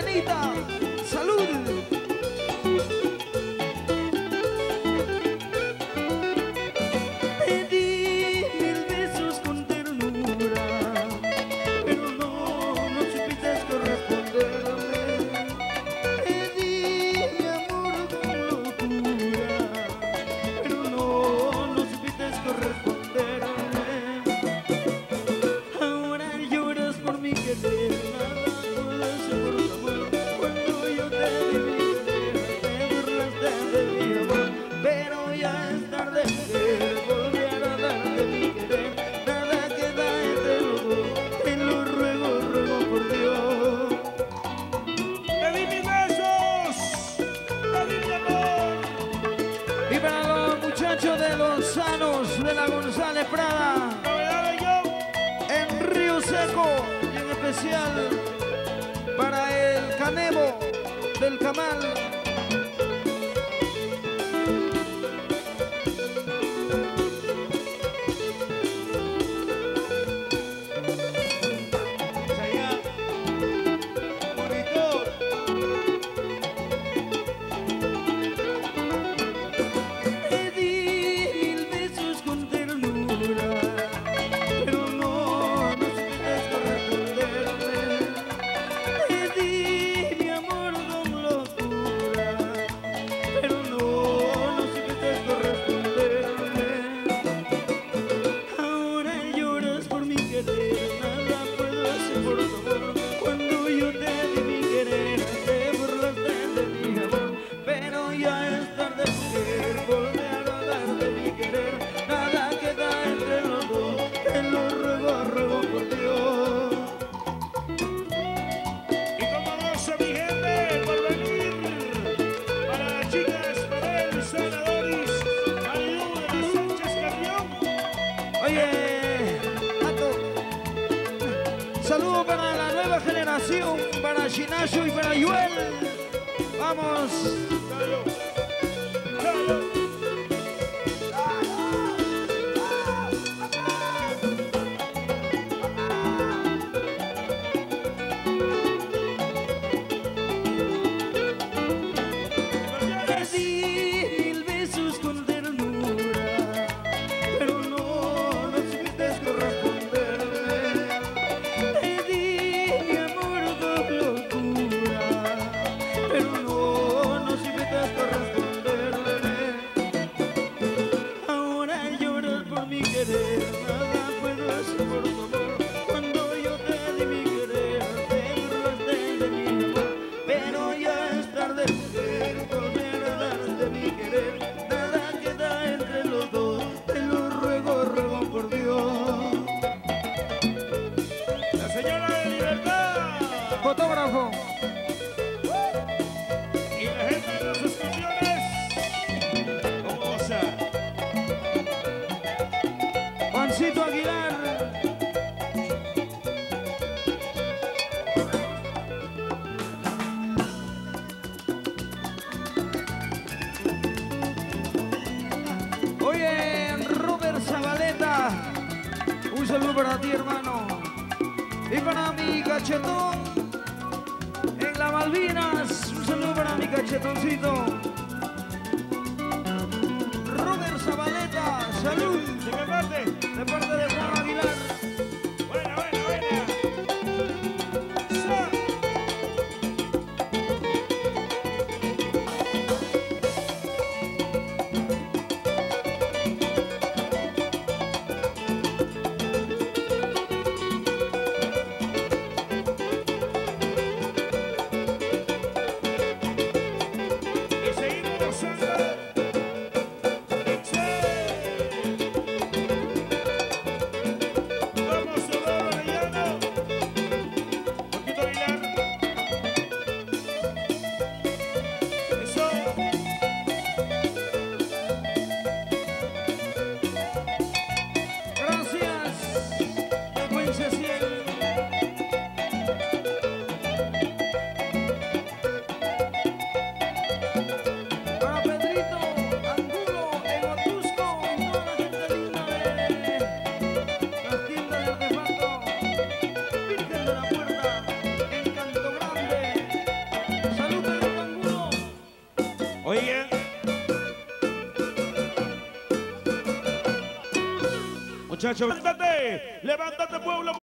Salud. Pedí mil besos con ternura, pero no, no supiste corresponderme. Pedí mi amor con locura, pero no, no supiste corresponderme. Ahora lloras por mi querida. Manzanos de la González Prada. En Río Seco y en especial para el Canebo del Camal. para la nueva generación, para Ginacho y para Yuel. Vamos. saludo para ti, hermano. Y para mi cachetón en la Malvinas. Un saludo para mi cachetoncito. Muchachos. Levántate, levántate pueblo.